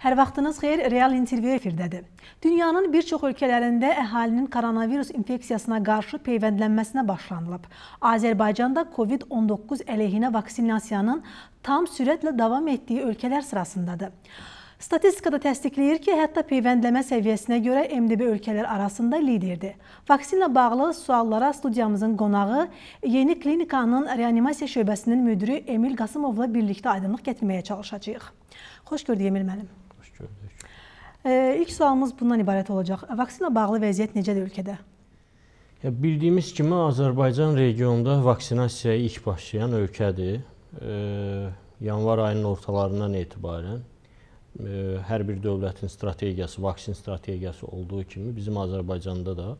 Hər vaxtınız xeyir, Real intervyu efirdədir. Dünyanın bir çox ölkələrində əhalinin koronavirus infeksiyasına qarşı peyvəndlənməsinə başlanılıb. Azərbaycanda COVID-19 əleyhinə vaksinasiyanın tam sürətlə davam etdiyi ölkələr sırasındadır. Statistikada təsdiqləyir ki, hətta peyvəndləmə səviyyəsinə görə MDB ölkələr arasında liderdir. Vaksinlə bağlı suallara studiyamızın qonağı Yeni Klinikanın reanimasiya şöbəsinin müdiri Emil Qasımovla birlikdə aydınlıq gətirməyə çalışacağıq. Xoş gördük Emil müəllim. Xoş gördük. İlk sualımız bundan ibarət olacaq. Vaksinlə bağlı vəziyyət necədir ölkədə? Ya bildiyimiz kimi Azərbaycan regionda vaksinasiyaya ilk başlayan ölkədir. E, yanvar ayının ortalarından etibarən hər bir dövlətin strategiyası, vaksin strategiyası olduğu kimi bizim Azərbaycanda da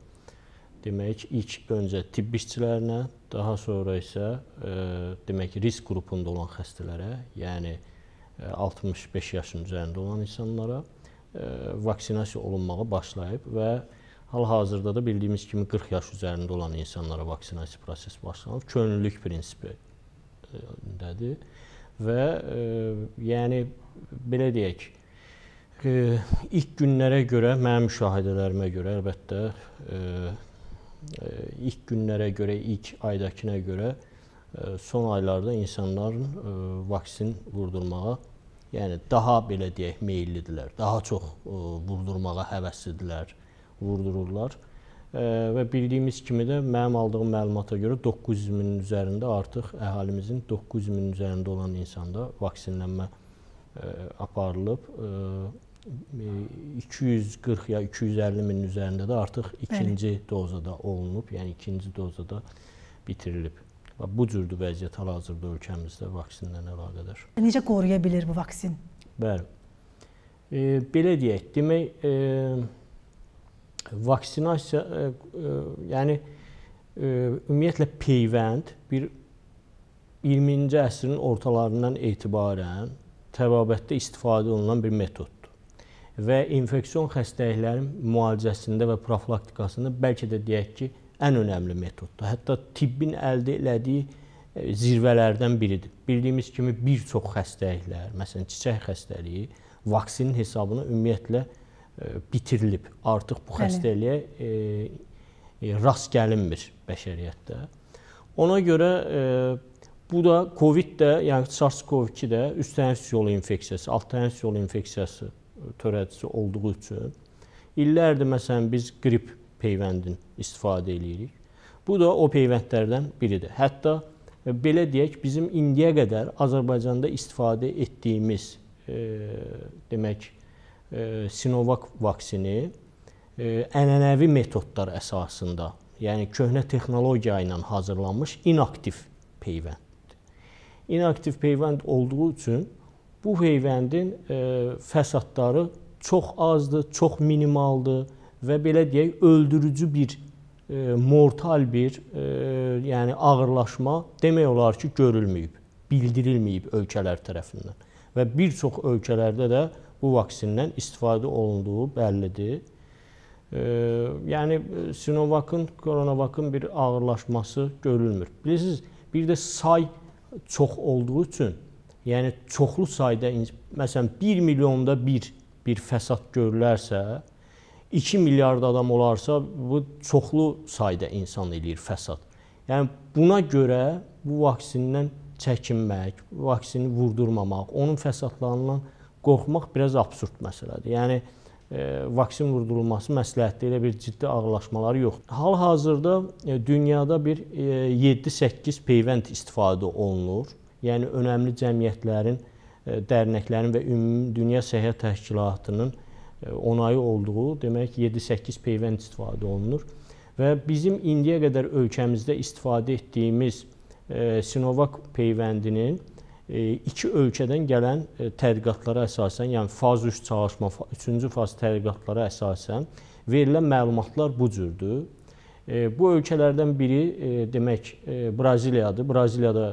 demək ilk öncə tibb işçilərinə, daha sonra isə e, demək risk qrupunda olan xəstələrə, yəni 65 yaşın üzərində olan insanlara vaksinasiya olunmağa başlayıb və hal-hazırda da bildiyimiz kimi 40 yaş üzərində olan insanlara vaksinasiya prosesi başlanıb. Könüllülük prinsipindədir və e, yəni belə deyək, ilk günlərə görə, mənim müşahidələrimə görə, əlbəttə ilk günlərə görə, ilk aydakına görə son aylarda insanların vaksin vurdurmağa, yəni daha belə deyək, meyllidirlər. Daha çox e, vurdurmağa həvəslidirlər, vurdururlar. E, və bildiyimiz kimi də mənim aldığım məlumata görə 900 minin üzərində artıq əhalimizin 900 minin üzərində olan insanda vaksinlənmə aparılıb. 240 ya 250 min üzərində də artıq ikinci Bəli. dozada olunub, yəni ikinci dozada bitirilib. Və bu cürdür vəziyyət hal-hazırda ölkəmizdə vaksinlə əlaqədar. Necə qoruya bilir bu vaksin? Bəli. E, belə deyək, demək e, vaksinasiya e, e, yəni e, ümumiyyətlə peyvənd bir 20-ci əsrin ortalarından etibarən təbabətdə istifadə olunan bir metoddur. Və infeksion xəstəliklərin müalicəsində və profilaktikasında bəlkə də deyək ki, ən önəmli metoddur. Hətta tibbin əldə elədiyi e, zirvələrdən biridir. Bildiyimiz kimi bir çox xəstəliklər, məsələn, çiçək xəstəliyi vaksinin hesabına ümumiyyətlə e, bitirilib. Artıq bu xəstəliyə e, e, rast gəlinmir bəşəriyyətdə. Ona görə e, Bu da COVID də, yəni SARS-CoV-2 də üst tənəffüs yolu infeksiyası, alt tənəffüs yolu infeksiyası törədicisi olduğu üçün illərdir məsələn biz qrip peyvəndin istifadə eləyirik. Bu da o peyvəndlərdən biridir. Hətta e, belə deyək, bizim indiyə qədər Azərbaycanda istifadə etdiyimiz e, demək e, Sinovac vaksini e, ənənəvi metodlar əsasında, yəni köhnə texnologiya ilə hazırlanmış inaktiv peyvənd inaktiv peyvənd olduğu üçün bu peyvəndin e, fəsadları çox azdır, çox minimaldır və belə deyək, öldürücü bir e, mortal bir, e, yəni ağırlaşma demək olar ki, görülməyib, bildirilməyib ölkələr tərəfindən. Və bir çox ölkələrdə də bu vaksindən istifadə olunduğu bəllidir. E, yəni Sinovac'ın, Coronavac'ın bir ağırlaşması görülmür. Bilirsiniz, bir də say çox olduğu üçün, yəni çoxlu sayda məsələn 1 milyonda bir bir fəsad görülərsə, 2 milyard adam olarsa, bu çoxlu sayda insan eləyir fəsad. Yəni buna görə bu vaksindən çəkinmək, vaksini vurdurmamaq, onun fəsadlarından qorxmaq biraz absurd məsələdir. Yəni e, vaksin vurdurulması məsləhətli elə bir ciddi ağırlaşmaları yoxdur. Hal-hazırda e, dünyada bir e, 7-8 peyvənd istifadə olunur. Yəni önəmli cəmiyyətlərin, e, dərnəklərin və ümumi dünya səhiyyə təşkilatının e, onayı olduğu, demək 7-8 peyvənd istifadə olunur və bizim indiyə qədər ölkəmizdə istifadə etdiyimiz e, Sinovac peyvəndinin iki ölkədən gələn e, tədqiqatlara əsasən, yəni faz 3 çalışma, 3-cü faz tədqiqatlara əsasən verilən məlumatlar bu cürdür. E, bu ölkələrdən biri e, demək Braziliyadır. Braziliyada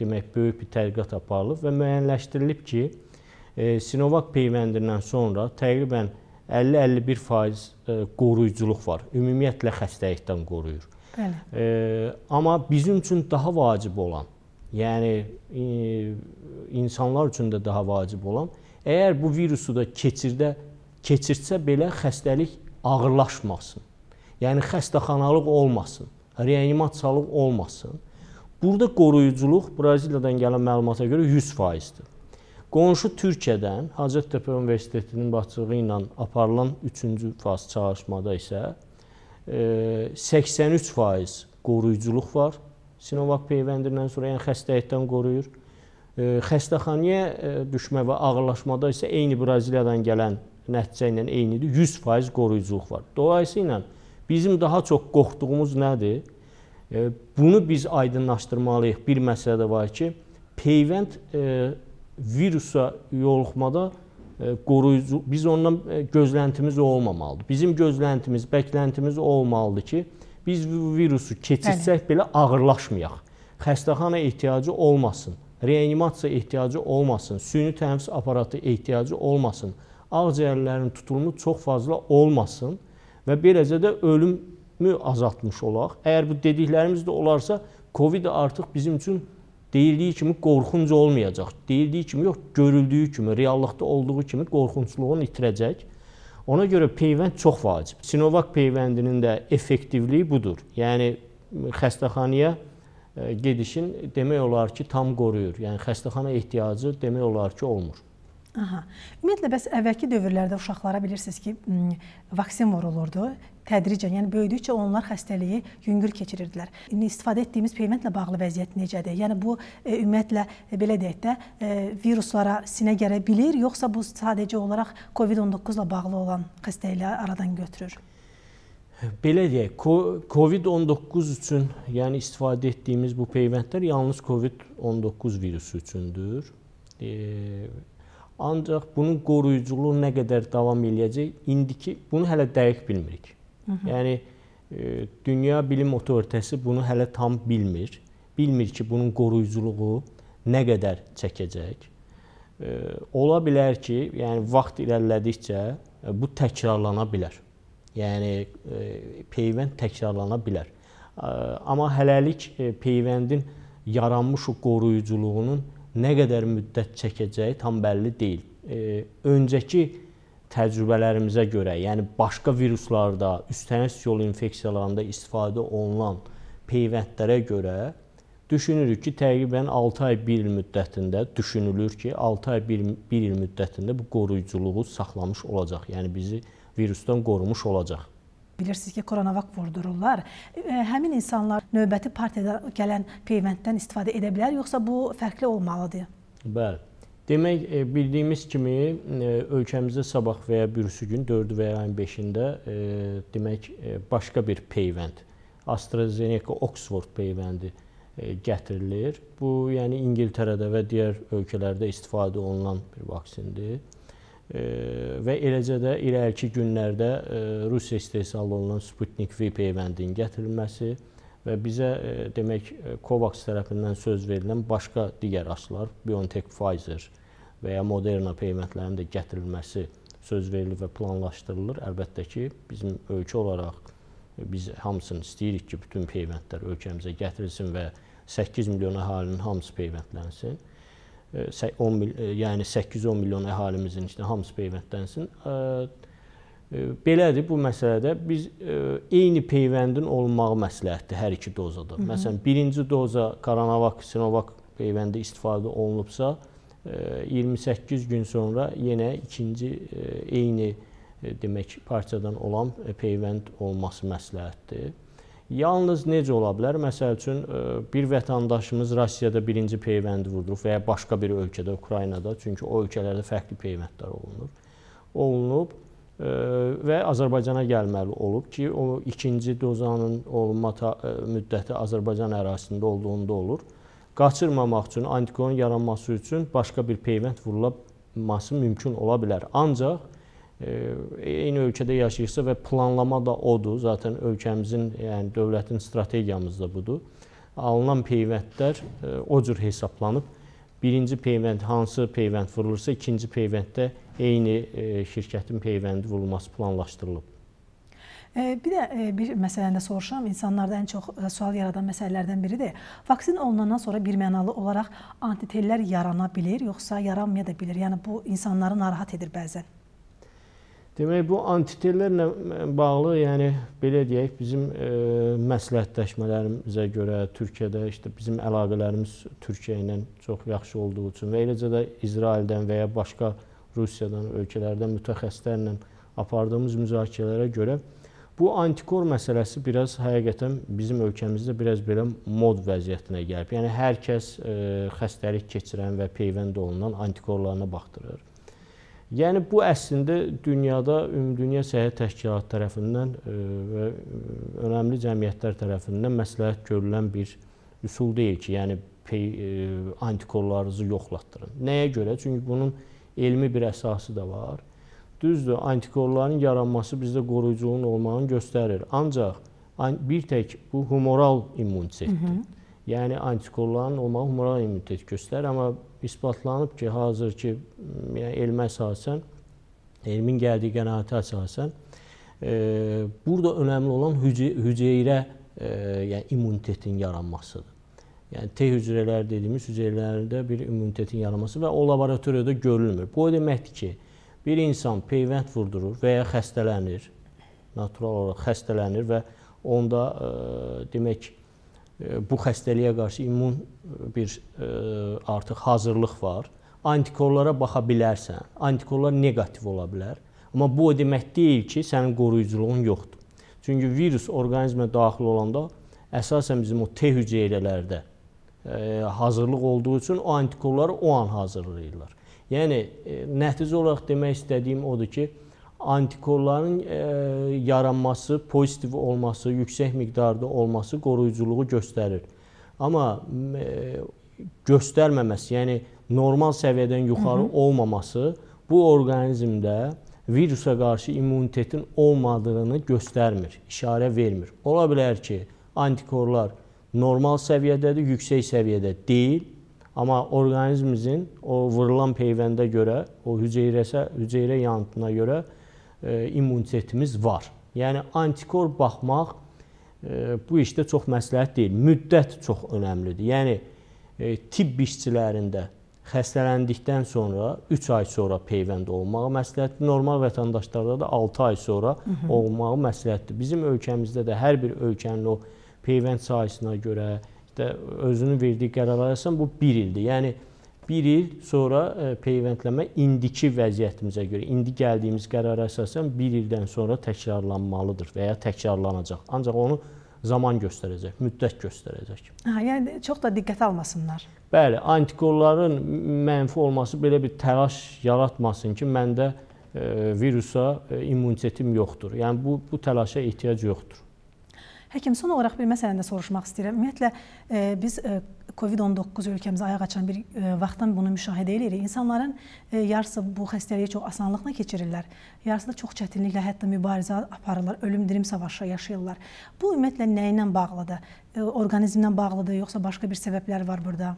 demək böyük bir tədqiqat aparılıb və müəyyənləşdirilib ki, Sinovac peyvəndindən sonra təqribən 50-51% qoruyuculuq var. Ümumiyyətlə xəstəlikdən qoruyur. Bəli. Amma bizim üçün daha vacib olan Yəni insanlar üçün də daha vacib olan Əgər bu virusu da keçirdə keçirsə belə xəstəlik ağırlaşmasın. Yəni xəstəxanalıq olmasın, reanimasiyalıq olmasın. Burada qoruyuculuq Braziliyadan gələn məlumata görə 100%dir. Qonşu Türkiyədən Hacəttepe Universitetinin başçılığı ilə aparılan 3-cü faz çalışmada isə 83% qoruyuculuq var. Sinovac peyvəndindən sonra yəni xəstəlikdən qoruyur. Xəstəxanaya düşmə və ağırlaşmada isə eyni Braziliyadan gələn nəticə ilə eynidir. 100% qoruyuculuq var. Dolayısıyla bizim daha çox qorxduğumuz nədir? Bunu biz aydınlaşdırmalıyıq. Bir məsələ də var ki, peyvənd virusa yoluxmada qoruyucu biz ondan gözləntimiz olmamalıdır. Bizim gözləntimiz, bəkləntimiz olmalıdır ki, biz virusu keçirsək belə ağırlaşmayaq. Xəstəxana ehtiyacı olmasın, reanimasiya ehtiyacı olmasın, süni tənəffüs aparatı ehtiyacı olmasın, ağciyərlərin tutulumu çox fazla olmasın və beləcə də ölümü azaltmış olaq. Əgər bu dediklərimiz də olarsa, COVID artıq bizim üçün deyildiyi kimi qorxunc olmayacaq. Deyildiyi kimi yox, görüldüyü kimi, reallıqda olduğu kimi qorxuncluğunu itirəcək. Ona görə peyvənd çox vacib. Sinovac peyvəndinin də effektivliyi budur. Yəni xəstəxanaya e, gedişin demək olar ki, tam qoruyur. Yəni xəstəxana ehtiyacı demək olar ki, olmur. Aha. Ümumiyyətlə bəs əvvəlki dövrlərdə uşaqlara bilirsiniz ki, vaksin vurulurdu. Tədricən, yəni böyüdükcə onlar xəstəliyi yüngül keçirirdilər. İndi istifadə etdiyimiz peyvəndlə bağlı vəziyyət necədir? Yəni bu e, ümumiyyətlə e, belə deyək də, e, viruslara sinə gələ bilir, yoxsa bu sadəcə olaraq COVID-19 ilə bağlı olan xəstəlikləri aradan götürür? Belə deyək, COVID-19 üçün, yəni istifadə etdiyimiz bu peyvəndlər yalnız COVID-19 virusu üçündür. E, Ancaq bunun qoruyuculuğu nə qədər davam eləyəcək, indiki bunu hələ dəqiq bilmirik. Yəni e, dünya bilim otoritəsi bunu hələ tam bilmir. Bilmir ki, bunun qoruyuculuğu nə qədər çəkəcək. E, ola bilər ki, yəni vaxt irəlilədikcə e, bu təkrarlana bilər. Yəni e, peyvənd təkrarlana bilər. E, amma hələlik e, peyvəndin yaranmış o qoruyuculuğunun nə qədər müddət çəkəcəyi tam bəlli deyil. E, öncəki təcrübələrimizə görə, yəni başqa viruslarda, üst-tənəffüs yolu infeksiyalarında istifadə olunan peyvəndlərə görə düşünürük ki, təqribən 6 ay 1 il müddətində düşünülür ki, 6 ay 1, 1 il müddətində bu qoruyuculuğu saxlamış olacaq. Yəni bizi virusdan qorumuş olacaq. Bilirsiniz ki, koronavak vurdururlar. Həmin insanlar növbəti partiyada gələn peyvənddən istifadə edə bilər, yoxsa bu fərqli olmalıdır? Bəli. Demək, e, bildiyimiz kimi e, ölkəmizdə sabah və ya birisi gün 4 və ya ayın 5-də e, demək başqa bir peyvənd AstraZeneca Oxford peyvəndi gətirilir. Bu, yəni İngiltərədə və digər ölkələrdə istifadə olunan bir vaksindir və eləcə də irəliki günlərdə Rusiya istehsal olunan Sputnik V peyvəndinin gətirilməsi və bizə demək Covax tərəfindən söz verilən başqa digər aşılar BioNTech, Pfizer və ya Moderna peyvəndlərinin də gətirilməsi söz verilir və planlaşdırılır. Əlbəttə ki, bizim ölkə olaraq biz hamısını istəyirik ki, bütün peyvəndlər ölkəmizə gətirilsin və 8 milyon əhalinin hamısı peyvəndlənsin. 10 mil, yəni 8-10 milyon əhalimizin içində hamısı peyvəndlənsin. Belədir bu məsələdə biz eyni peyvəndin olunmağı məsləhətdir hər iki dozada. Hı -hı. Məsələn, birinci doza Coronavac, Sinovac peyvəndi istifadə olunubsa, 28 gün sonra yenə ikinci eyni demək partiyadan olan peyvənd olması məsləhətdir. Yalnız necə ola bilər? Məsəl üçün e, bir vətəndaşımız Rusiyada birinci peyvəndi vurdurub və ya başqa bir ölkədə, Ukraynada, çünki o ölkələrdə fərqli peyvəndlər olunur. Olunub e, və Azərbaycana gəlməli olub ki, o ikinci dozanın olunma müddəti Azərbaycan ərazisində olduğunda olur. Qaçırmamaq üçün, antikorun yaranması üçün başqa bir peyvənd vurulması mümkün ola bilər. Ancaq eyni ölkədə yaşayırsa və planlama da odur. Zaten ölkəmizin, yəni dövlətin strategiyamız da budur. Alınan peyvəndlər o cür hesablanıb birinci peyvənd hansı peyvənd vurulursa, ikinci peyvənddə eyni şirkətin peyvəndi vurulması planlaşdırılıb. Bir də bir məsələni də soruşam. İnsanlarda ən çox sual yaradan məsələlərdən biridir. Vaksin olunandan sonra birmənalı olaraq antitellər yarana bilər, yoxsa yaranmaya da bilər? Yəni bu insanları narahat edir bəzən. Demək bu antitellərlə bağlı, yəni belə deyək, bizim e, məsləhətləşmələrimizə görə Türkiyədə işte bizim əlaqələrimiz Türkiyə ilə çox yaxşı olduğu üçün və eləcə də İsraildən və ya başqa Rusiyadan, ölkələrdən mütəxəssislərlə apardığımız müzakirələrə görə bu antikor məsələsi biraz həqiqətən bizim ölkəmizdə biraz belə mod vəziyyətinə gəlib. Yəni hər kəs e, xəstəlik keçirən və peyvənd olunan antikorlarına baxdırır. Yəni bu əslində dünyada Ümumdünya Səhiyyə Təşkilatı tərəfindən e, və önəmli cəmiyyətlər tərəfindən məsləhət görülən bir üsul deyil ki, yəni e, antikorlarınızı yoxlatdırın. Nəyə görə? Çünki bunun elmi bir əsası da var. Düzdür, antikorların yaranması bizdə qoruyuculuğun olmağını göstərir. Ancaq bir tək bu humoral immunitetdir. Yəni antikorların olmağı humoral immunitet göstərir, amma isbatlanıb ki, hazırki yəni elmə əsasən, elmin gəldiyi qənaətə əsasən, e, burada önəmli olan hüce hüceyrə e, yəni immunitetin yaranmasıdır. Yəni T hüceyrələr dediyimiz hüceyrələrdə bir immunitetin yaranması və o laboratoriyada görülmür. Bu o deməkdir ki, bir insan peyvənd vurdurur və ya xəstələnir, natural olaraq xəstələnir və onda e, demək bu xəstəliyə qarşı immun bir artıq hazırlıq var. Antikorlara baxa bilərsən. Antikorlar neqativ ola bilər. Amma bu o demək deyil ki, sənin qoruyuculuğun yoxdur. Çünki virus orqanizmə daxil olanda əsasən bizim o T hüceyrələrdə hazırlıq olduğu üçün o antikorları o an hazırlayırlar. Yəni nəticə olaraq demək istədiyim odur ki, antikorların e, yaranması, pozitiv olması, yüksək miqdarda olması qoruyuculuğu göstərir. Amma e, göstərməməsi, yəni normal səviyyədən yuxarı Hı -hı. olmaması bu orqanizmdə virusa qarşı immunitetin olmadığını göstərmir, işarə vermir. Ola bilər ki, antikorlar normal səviyyədədir, yüksək səviyyədə deyil. Amma orqanizmimizin o vurulan peyvəndə görə, o hüceyrəsə, hüceyrə yanıtına görə immunitetimiz var. Yəni antikor baxmaq e, bu işdə çox məsləhət deyil. Müddət çox önəmlidir. Yəni e, tibb işçilərində xəstələndikdən sonra 3 ay sonra peyvənd olmağı məsləhətdir. Normal vətəndaşlarda da 6 ay sonra Hı -hı. olmağı məsləhətdir. Bizim ölkəmizdə də hər bir ölkənin o peyvənd sayısına görə, işte özünün verdiyi qərarlara əsasən bu 1 ildir. Yəni bir il sonra e, peyvəndləmə indiki vəziyyətimizə görə, indi gəldiyimiz qərara əsasən bir ildən sonra təkrarlanmalıdır və ya təkrarlanacaq. Ancaq onu zaman göstərəcək, müddət göstərəcək. Hə, yəni çox da diqqətə almasınlar. Bəli, antikorların mənfi olması belə bir təlaş yaratmasın ki, məndə e, virusa e, immunitetim yoxdur. Yəni bu bu təlaşa ehtiyac yoxdur. Həkim, son olaraq bir məsələni də soruşmaq istəyirəm. Ümumiyyətlə e, biz e, COVID-19 ölkəmizə ayaq açan bir e, vaxtdan bunu müşahidə edirik. İnsanların yarısı bu xəstəliyi çox asanlıqla keçirirlər. Yarısı da çox çətinliklə hətta mübarizə aparırlar, ölüm-dirim savaşı yaşayırlar. Bu ümumiyyətlə nə ilə bağlıdır? Orqanizmlə bağlıdır, yoxsa başqa bir səbəblər var burada?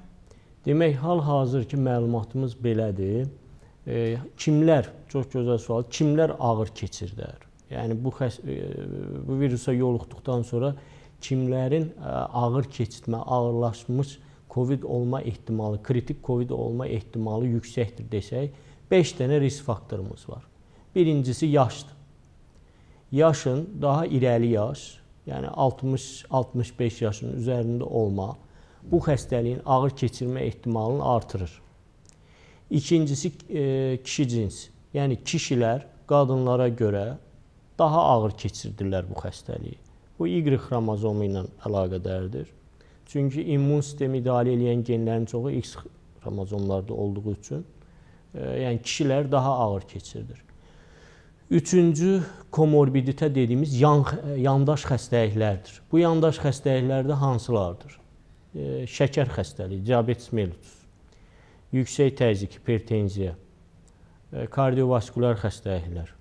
Demək, hal-hazırki məlumatımız belədir. Kimlər, çox gözəl sual, kimlər ağır keçirdilər? Yəni bu e, bu virusa yoluxduqdan sonra kimlərin e, ağır keçirmə, ağırlaşmış COVID olma ehtimalı, kritik COVID olma ehtimalı yüksəkdir desək, 5 dənə risk faktorumuz var. Birincisi yaşdır. Yaşın daha irəli yaş, yəni 60-65 yaşın üzərində olma bu xəstəliyin ağır keçirmə ehtimalını artırır. İkincisi e, kişi cins. Yəni kişilər qadınlara görə daha ağır keçirdirlər bu xəstəliyi. Bu Y xromozomu ilə əlaqədardır. Çünki immun sistemi idarə edən genlərin çoxu X xromozomlarda olduğu üçün, e, yəni kişilər daha ağır keçirdir. Üçüncü komorbiditə dediyimiz yan, yandaş xəstəliklərdir. Bu yandaş xəstəliklərdə hansılardır? E, şəkər xəstəliyi, diabetes mellitus, yüksək təzyiq, hipertenziya, e, kardiovaskulyar xəstəliklər,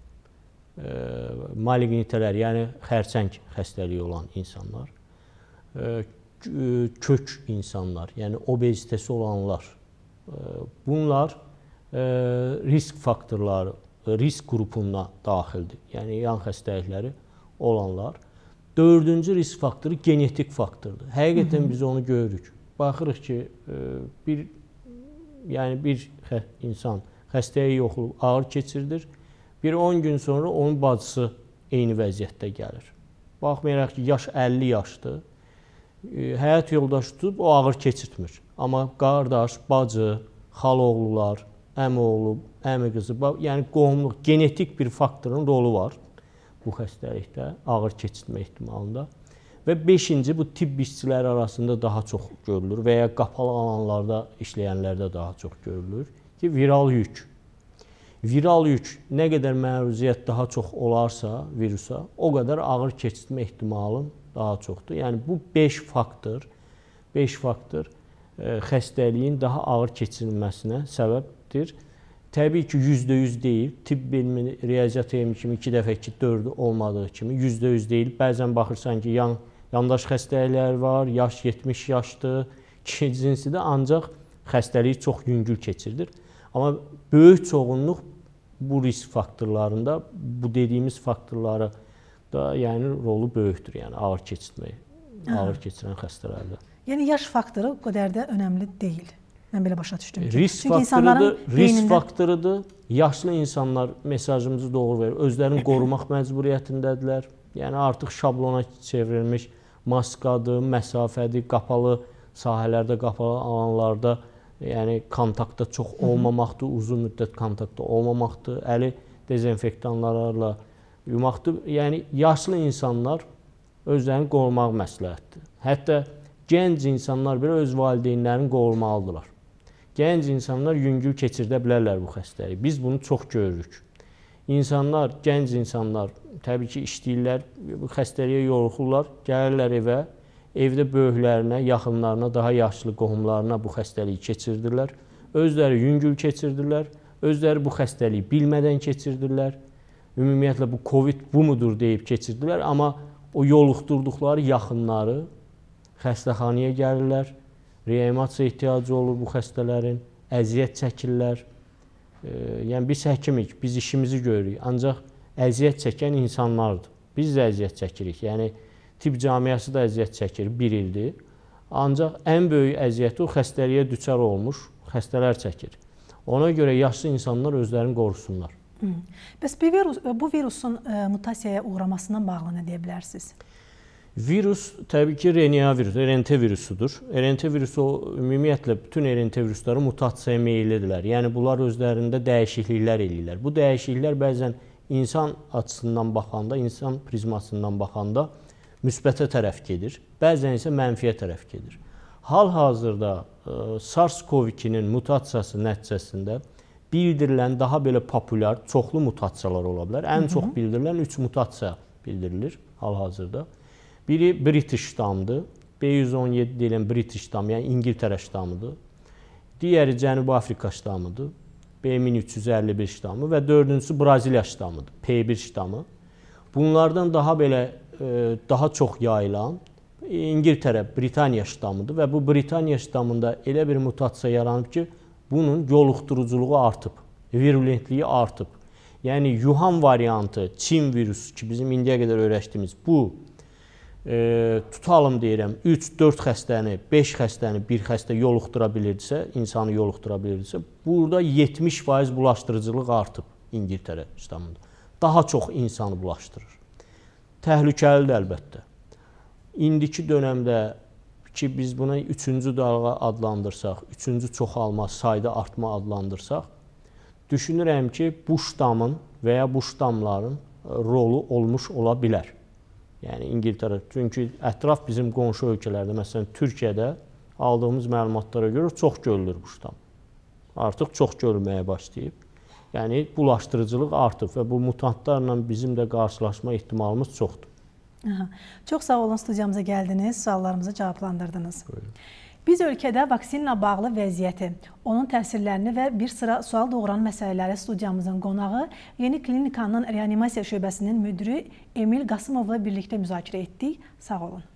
malignitələr, yəni xərçəng xəstəliyi olan insanlar, kök insanlar, yəni obezitəsi olanlar. Bunlar risk faktorları, risk qrupuna daxildir. Yəni yan xəstəlikləri olanlar. Dördüncü risk faktoru genetik faktordur. Həqiqətən biz onu görürük. Baxırıq ki, bir yəni bir insan xəstəyə yoxluq ağır keçirdir. Bir 10 gün sonra onun bacısı eyni vəziyyətdə gəlir. Baxmayaraq ki, yaş 50 yaşdır. E, həyat yoldaşı tutub o ağır keçirtmir. Amma qardaş, bacı, xaloğlular, əmi oğlu, əmi qızı, yəni qohumluq, genetik bir faktorun rolu var bu xəstəlikdə, ağır keçirtmə ehtimalında. Və 5-ci bu tibb işçiləri arasında daha çox görülür və ya qapalı alanlarda işləyənlərdə daha çox görülür ki, viral yük. Viral yük nə qədər məruzətiyyət daha çox olarsa virusa, o qədər ağır keçirtmə ehtimalın daha çoxdur. Yəni bu 5 faktor, 5 faktor e, xəstəliyin daha ağır keçirilməsinə səbəbdir. Təbii ki, %100 deyil. Tibb elmi riyaziyyat elmi kimi 2 dəfə 2 4 olmadığı kimi %100 deyil. Bəzən baxırsan ki, yan yandaş xəstəliklər var, yaş 70 yaşdır, kişi cinsi də ancaq xəstəliyi çox yüngül keçirilir. Amma böyük çoğunluq bu risk faktorlarında bu dediyimiz faktorları da yəni rolu böyükdür. Yəni ağır keçirmək, ağır keçirən xəstələrdə. Yəni yaş faktoru o qədər də önəmli deyil. Mən belə başa düşdüm ki. Risk Çünki faktorudur, risk beynində... faktorudur. Yaşlı insanlar mesajımızı doğru verir. Özlərini qorumaq məcburiyyətindədirlər. Yəni artıq şablona çevrilmiş maskadır, məsafədir, qapalı sahələrdə, qapalı alanlarda yəni kontaktda çox olmamaqdır, uzun müddət kontaktda olmamaqdır, əli dezinfektanlarla yumaqdır. Yəni yaşlı insanlar özlərini qorumaq məsləhətdir. Hətta gənc insanlar belə öz valideynlərini qorumalıdırlar. Gənc insanlar yüngül keçirdə bilərlər bu xəstəliyi. Biz bunu çox görürük. İnsanlar, gənc insanlar təbii ki, işləyirlər, bu xəstəliyə yoluxurlar, gəlirlər evə, evdə böyüklərinə, yaxınlarına, daha yaşlı qohumlarına bu xəstəliyi keçirdirlər. Özləri yüngül keçirdirlər, özləri bu xəstəliyi bilmədən keçirdirlər. Ümumiyyətlə bu COVID bu mudur deyib keçirdilər, amma o yoluxdurduqları yaxınları xəstəxanaya gəlirlər. Reanimasiya ehtiyacı olur bu xəstələrin, əziyyət çəkirlər yəni biz həkimik, biz işimizi görürük. Ancaq əziyyət çəkən insanlardır. Biz də əziyyət çəkirik. Yəni tibb cəmiyyəsi də əziyyət çəkir 1 ildir. Ancaq ən böyük əziyyəti o xəstəliyə düçar olmuş xəstələr çəkir. Ona görə yaşlı insanlar özlərini qorusunlar. Bəs bu virus bu virusun mutasiyaya uğramasından bağlı nə deyə bilərsiniz? Virus təbii ki, RNA virus, RNT virusudur. RNT virusu ümumiyyətlə bütün RNT virusları mutasiyaya meyllidirlər. Yəni bunlar özlərində dəyişikliklər eləyirlər. Bu dəyişikliklər bəzən insan açısından baxanda, insan prizmasından baxanda müsbətə tərəf gedir, bəzən isə mənfiyə tərəf gedir. Hal-hazırda e, SARS-CoV-2-nin mutasiyası nəticəsində bildirilən daha belə populyar çoxlu mutasiyalar ola bilər. Ən Hı -hı. çox bildirilən 3 mutasiya bildirilir hal-hazırda. Biri British ştamıdır. B117 deyilən British ştamı, yəni İngiltərə ştamıdır. Digəri Cənubi Afrika ştamıdır. B1351 ştamı və dördüncüsü Braziliya ştamıdır. P1 ştamı. Bunlardan daha belə daha çox yayılan İngiltərə, Britaniya ştamıdır və bu Britaniya ştamında elə bir mutasiya yaranıb ki, bunun yoluxduruculuğu artıb, virulentliyi artıb. Yəni Yuhan variantı, Çin virusu ki, bizim indiyə qədər öyrəşdiyimiz bu e, tutalım deyirəm 3-4 xəstəni, 5 xəstəni bir xəstə yoluxdura bilirdisə, insanı yoluxdura bilirdisə, burada 70% bulaşdırıcılıq artıb İngiltərə ştamında. Daha çox insanı bulaşdırır. Təhlükəlidir əlbəttə. İndiki dövrdə ki biz buna 3-cü dalğa adlandırsaq, 3-cü çoxalma, sayda artma adlandırsaq, düşünürəm ki, bu ştamın və ya bu ştamların rolu olmuş ola bilər. Yəni İngiltərə, çünki ətraf bizim qonşu ölkələrdə, məsələn Türkiyədə aldığımız məlumatlara görə çox görülür bu ştam. Artıq çox görülməyə başlayıb. Yəni bulaşdırıcılıq artıb və bu mutantlarla bizim də qarşılaşma ehtimalımız çoxdur. Aha. Çox sağ olun studiyamıza gəldiniz, suallarımızı cavablandırdınız. Buyurun. Biz ölkədə vaksinlə bağlı vəziyyəti, onun təsirlərini və bir sıra sual doğuran məsələləri studiyamızın qonağı Yeni Klinikanın reanimasiya şöbəsinin müdiri Emil Qasımovla birlikdə müzakirə etdik. Sağ olun.